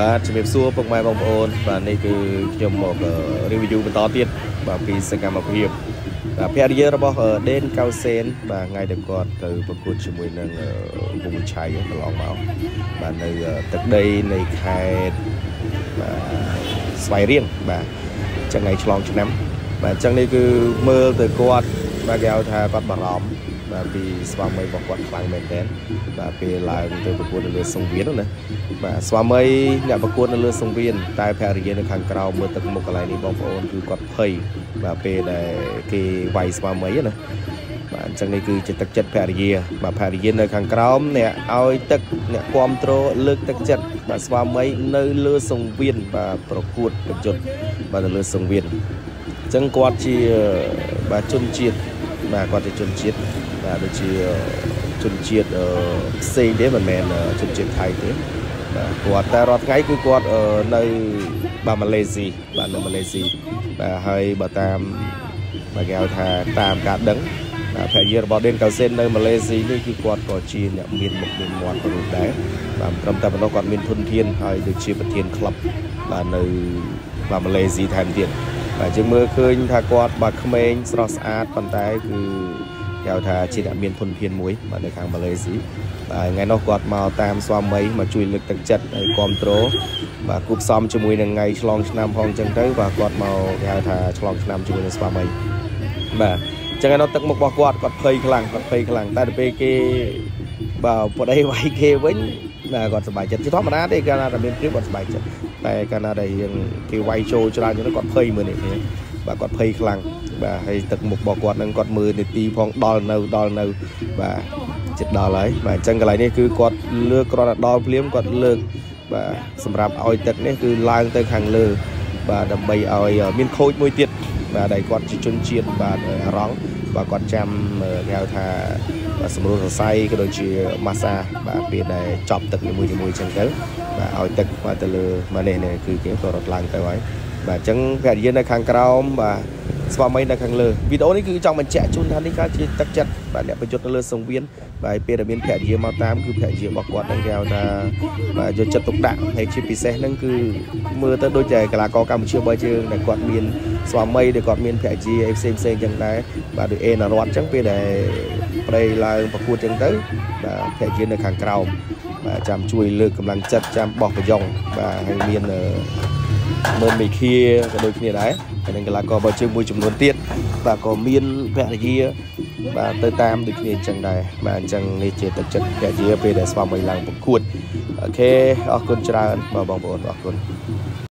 បាទជំរាបសួរពុកម៉ែបងប្អូន បាទនេះគឺខ្ញុំមក review បន្តទៀតបាទពីសកម្មភាពបាទភរិយារបស់ដេនកៅសេនបាទថ្ងៃដែលគាត់ទៅប្រកួតជាមួយនឹងវងឆៃកន្លងមកបាទនៅទឹកដីនៃខេត្តបាទស្វាយរៀងបាទចឹងថ្ងៃឆ្លងឆ្នាំបាទអញ្ចឹងនេះគឺមើលទៅគាត់បាទគេហៅថាគាត់បារម្ភ បាទពីស្វាមីរបស់គាត់ខ្លាំងមែនទែនបាទពេលឡើងទៅប្រកួតនៅលើសង្វៀនណាបាទស្វាមីអ្នកប្រកួតនៅលើសង្វៀនតែភរិយានៅខាងក្រៅមើលទឹកមុខកន្លែងនេះបងប្អូនគឺគាត់ភ័យបាទពេលដែលគេវាយស្វាមីណាបាទអញ្ចឹងនេះគឺជាទឹកចិត្តភរិយាបាទភរិយានៅខាងក្រោមអ្នកឲ្យទឹកអ្នកគ្រប់គ្រងលើកទឹកចិត្តបាទស្វាមីនៅលើសង្វៀនបាទប្រកួតប្រយុទ្ធបាទនៅលើសង្វៀនអញ្ចឹងគាត់ជាបាទជនជាតិបាទគាត់ជាជនជាតិ បាទដូចជាជនជាតិផ្សេងទេមិនមែនជនជាតិថៃទេបាទគាត់តែរាល់ថ្ងៃគឺគាត់នៅបាទម៉ាឡេស៊ីបាទនៅម៉ាឡេស៊ីបាទហើយបើតាមបាទគេហៅថាតាមការដឹងបាទភរិយារបស់ដេនកៅសេននៅម៉ាឡេស៊ីនេះគឺគាត់ក៏ជាអ្នកមានមុខមានមាត់ក៏ដូចដែរបាទត្រឹមតែប៉ុណ្ណោះគាត់មានធនធានហើយដូចជាប្រធានក្លឹបបាទនៅបាទម៉ាឡេស៊ីថែមទៀតបាទយើងមើលឃើញថាគាត់បាទក្មេងស្រស់ស្អាតប៉ុន្តែគឺ គេហៅថាជាអ្នកមានធនធានមួយបាទនៅខាងម៉ាឡេស៊ីបាទថ្ងៃនោះគាត់មកតាមស្វាមីមកជួយលើកទឹកចិត្តហើយគ្រប់គ្រងបាទគូផ្សំជាមួយនឹងថ្ងៃឆ្លងឆ្នាំផងអញ្ចឹងទៅបាទគាត់មកគេហៅថាឆ្លងឆ្នាំជាមួយនឹងស្វាមីបាទអញ្ចឹងឯនោះទឹកមុខរបស់គាត់គាត់ភ័យខ្លាំងគាត់ភ័យខ្លាំងតែទៅពេលគេបាទប្តីវាយគេវិញណាគាត់សប្បាយចិត្តជាធម្មតាទេកាលណាតែមានព្រៀបគាត់សប្បាយចិត្តតែកាលណាដែលយើងគេវាយចូលច្រើនចឹងគាត់ភ័យមើលនេះគ្នាបាទគាត់ភ័យខ្លាំង បាទហើយទឹកមុខរបស់គាត់នឹងគាត់មើលនីតិផងដល់នៅដល់នៅបាទចិត្តដល់ហើយបាទអញ្ចឹងកន្លែងនេះគឺគាត់លើកគ្រាន់តែដល់ភ្លាមគាត់លើកបាទសម្រាប់ឲ្យទឹកនេះគឺឡើងទៅខាងលើ បាទដើម្បីឲ្យមានខូចមួយទៀតបាទដែលគាត់ជាជនជាតិបាទរងបាទគាត់ចាំគេហៅថាសម្រួលសរសៃក៏ដូចជាម៉ាសាបាទពេលដែលចប់ទឹកជាមួយជាមួយអញ្ចឹងទៅបាទឲ្យទឹកបាទទៅលើមកនេះនេះគឺគេក៏រត់ឡើងទៅហើយបាទអញ្ចឹងភរិយានៅខាងក្រោមបាទ ស្វាមីនៅខាងលើវីដេអូនេះគឺចង់បញ្ជាក់ជូនថានេះគឺជាទឹកចិត្តបាទអ្នកប្រយុទ្ធនៅលើសង្វៀនបាទពេលដែលមានភរិយាមកតាមគឺភរិយារបស់គាត់នឹងគេហៅថាបាទយកចិត្តទុកដាក់ហើយជាពិសេសហ្នឹងគឺមើលទៅដូចតែកីឡាករកម្ពុជាបើយើងដែលគាត់មានស្វាមីដែលគាត់មានភរិយាអីផ្សេងផ្សេងចឹងដែរបាទដូចអេនរតចឹងពេលដែលប្តីឡើងប្រកួតចឹងទៅបាទភរិយានៅខាងក្រោមបាទចាំជួយលើកកម្លាំងចិត្តចាំបោះប្រយ៉ងបាទហើយមាន មើលមេឃាក៏ដូចគ្នាដែរហើយនឹងកីឡាករបើជើងមួយចំនួនទៀតបាទក៏មានភរិយាបាទទៅតាមដូចគ្នាអញ្ចឹងដែរបាទអញ្ចឹងនេះជាទឹកចិត្តភរិយាពេលដែលស្វាមីឡើងប្រកួតអូខេអរគុណច្រើនបាទបងប្អូនអរគុណ